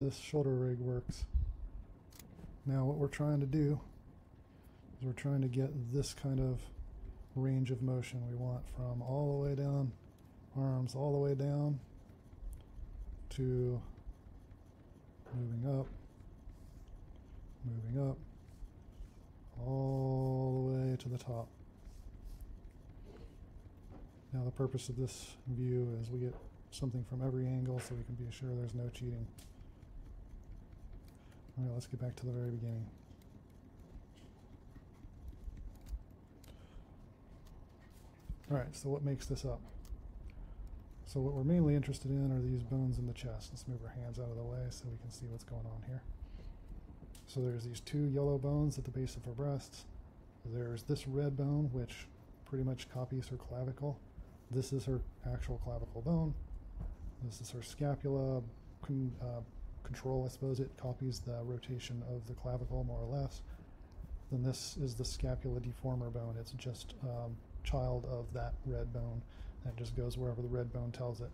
this shoulder rig works. Now what we're trying to do is we're trying to get this kind of range of motion. We want from all the way down, arms all the way down to moving up, moving up, all the way to the top. Now the purpose of this view is we get something from every angle so we can be sure there's no cheating. Alright, let's get back to the very beginning. Alright, so what makes this up? So what we're mainly interested in are these bones in the chest. Let's move our hands out of the way so we can see what's going on here. So there's these two yellow bones at the base of her breasts. There's this red bone, which pretty much copies her clavicle. This is her actual clavicle bone. This is her scapula uh, control, I suppose. It copies the rotation of the clavicle more or less. Then this is the scapula deformer bone. It's just um, child of that red bone that just goes wherever the red bone tells it.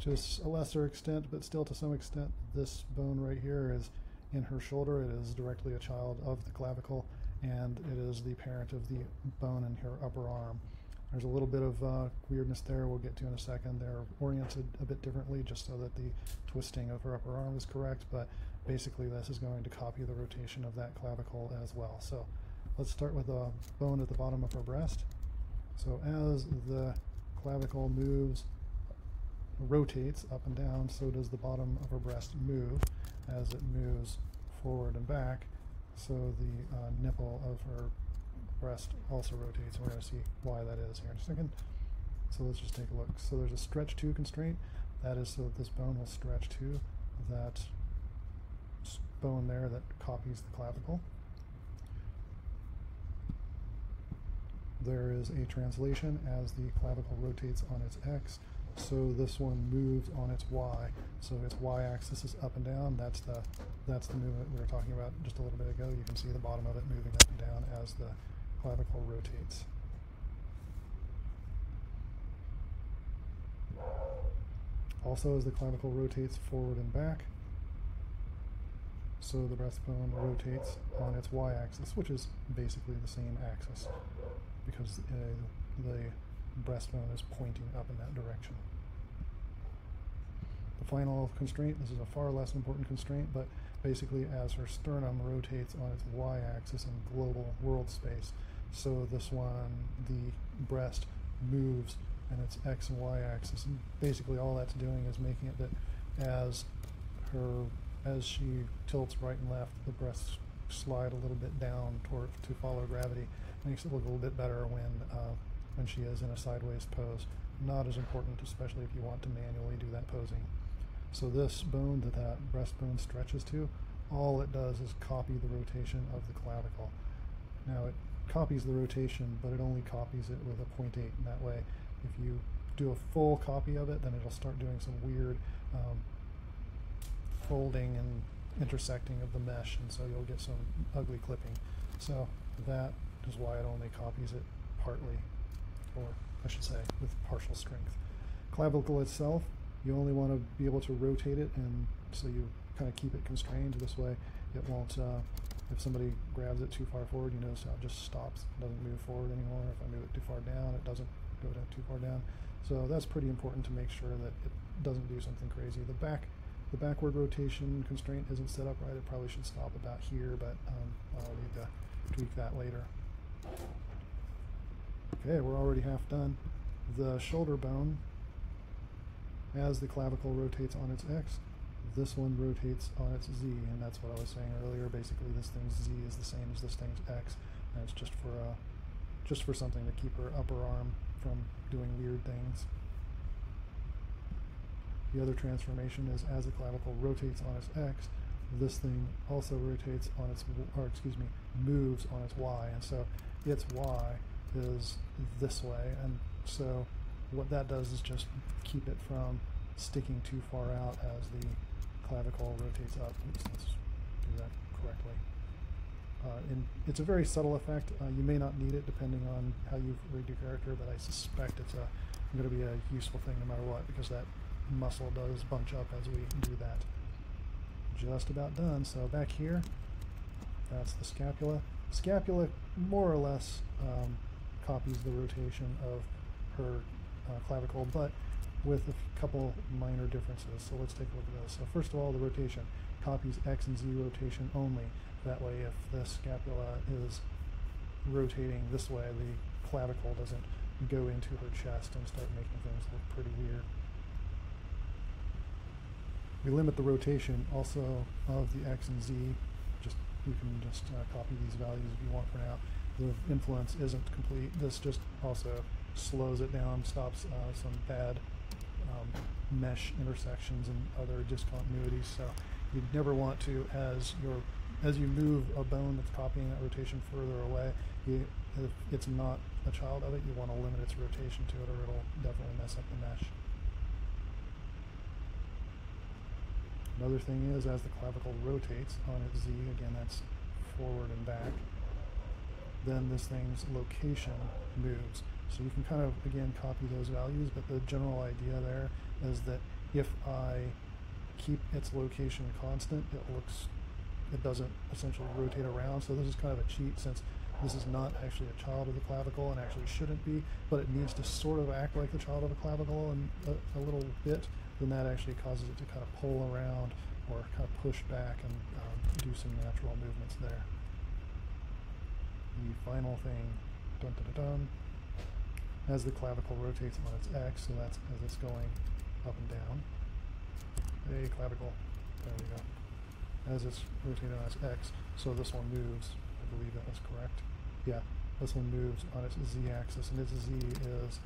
To a lesser extent, but still to some extent, this bone right here is in her shoulder. It is directly a child of the clavicle, and it is the parent of the bone in her upper arm. There's a little bit of uh, weirdness there we'll get to in a second. They're oriented a bit differently just so that the twisting of her upper arm is correct, but basically this is going to copy the rotation of that clavicle as well. So let's start with the bone at the bottom of her breast. So as the clavicle moves, rotates up and down, so does the bottom of her breast move as it moves forward and back. So the uh, nipple of her breast also rotates. We're going to see why that is here in a second. So let's just take a look. So there's a stretch to constraint. That is so that this bone will stretch to that bone there that copies the clavicle. There is a translation as the clavicle rotates on its x. So this one moves on its y. So its y-axis is up and down. That's the that's the movement we were talking about just a little bit ago. You can see the bottom of it moving up and down as the clavicle rotates. Also, as the clavicle rotates forward and back, so the breastbone rotates on its y-axis, which is basically the same axis, because uh, the breastbone is pointing up in that direction. The final constraint, this is a far less important constraint, but basically as her sternum rotates on its y-axis in global world space, so this one, the breast moves and its x and y axis. And basically all that's doing is making it that as her as she tilts right and left, the breasts slide a little bit down toward to follow gravity. Makes it look a little bit better when uh, when she is in a sideways pose. Not as important, especially if you want to manually do that posing. So this bone that that breastbone stretches to, all it does is copy the rotation of the clavicle. Now it copies the rotation, but it only copies it with a 0.8 in that way. If you do a full copy of it, then it'll start doing some weird um, folding and intersecting of the mesh, and so you'll get some ugly clipping. So that is why it only copies it partly, or I should say, with partial strength. Clavicle itself, you only want to be able to rotate it, and so you kind of keep it constrained this way. It won't uh, if somebody grabs it too far forward, you notice how it just stops, it doesn't move forward anymore. If I move it too far down, it doesn't go down too far down. So that's pretty important to make sure that it doesn't do something crazy. The back, the backward rotation constraint isn't set up right. It probably should stop about here, but um, I'll need to tweak that later. Okay, we're already half done. The shoulder bone, as the clavicle rotates on its x, this one rotates on its z, and that's what I was saying earlier. Basically, this thing's z is the same as this thing's x, and it's just for uh, just for something to keep her upper arm from doing weird things. The other transformation is as the clavicle rotates on its x, this thing also rotates on its, or excuse me, moves on its y, and so its y is this way, and so what that does is just keep it from sticking too far out as the clavicle rotates up. Oops, let's do that correctly. Uh, and it's a very subtle effect. Uh, you may not need it depending on how you read your character, but I suspect it's going to be a useful thing no matter what because that muscle does bunch up as we do that. just about done. So back here, that's the scapula. Scapula more or less um, copies the rotation of her uh, clavicle, but with a couple minor differences. So let's take a look at those. So first of all, the rotation copies X and Z rotation only. That way, if the scapula is rotating this way, the clavicle doesn't go into her chest and start making things look pretty weird. We limit the rotation also of the X and Z. Just you can just uh, copy these values if you want for now. The influence isn't complete. This just also slows it down, stops uh, some bad um, mesh intersections and other discontinuities. So you'd never want to, as your as you move a bone that's copying that rotation further away, you, if it's not a child of it, you want to limit its rotation to it, or it'll definitely mess up the mesh. Another thing is, as the clavicle rotates on its Z, again that's forward and back, then this thing's location moves. So you can kind of, again, copy those values, but the general idea there is that if I keep its location constant, it looks, it doesn't essentially rotate around. So this is kind of a cheat since this is not actually a child of the clavicle and actually shouldn't be, but it needs to sort of act like the child of the clavicle and a, a little bit, then that actually causes it to kind of pull around or kind of push back and um, do some natural movements there. The final thing, dun dun dun dun, as the clavicle rotates on its X, so that's as it's going up and down. Hey, clavicle, there we go. As it's rotating on its X, so this one moves. I believe that was correct. Yeah, this one moves on its Z-axis, and its Z is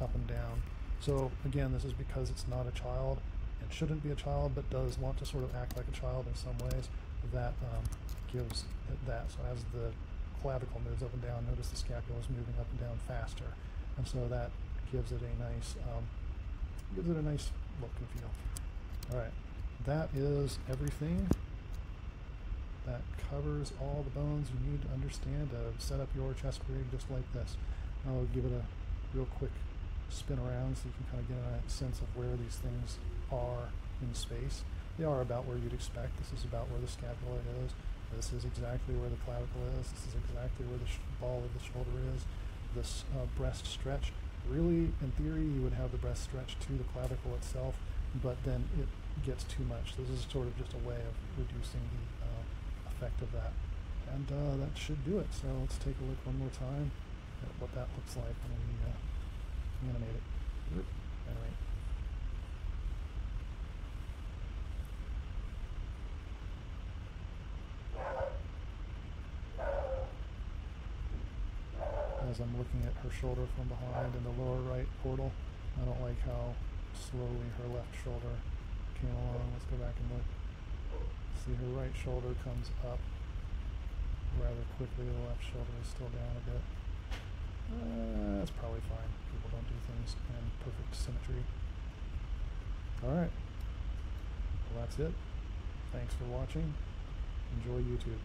up and down. So again, this is because it's not a child and shouldn't be a child, but does want to sort of act like a child in some ways. That um, gives it that. So as the clavicle moves up and down, notice the scapula is moving up and down faster, and so that gives it a nice um, gives it a nice look and feel. All right, that is everything. That covers all the bones you need to understand to set up your chest rig just like this. I'll give it a real quick spin around so you can kind of get a sense of where these things are in space. They are about where you'd expect. This is about where the scapula is. This is exactly where the clavicle is. This is exactly where the sh- ball of the shoulder is. This uh, breast stretch. Really, in theory, you would have the breast stretch to the clavicle itself, but then it gets too much. This is sort of just a way of reducing the uh, effect of that. And uh, that should do it. So let's take a look one more time at what that looks like when we uh, animate it. Animate. As I'm looking at her shoulder from behind in the lower right portal, I don't like how slowly her left shoulder came along. Let's go back and look. See her right shoulder comes up rather quickly. The left shoulder is still down a bit. Uh, that's probably fine. People don't do things in perfect symmetry. Alright. Well, that's it. Thanks for watching. Enjoy YouTube.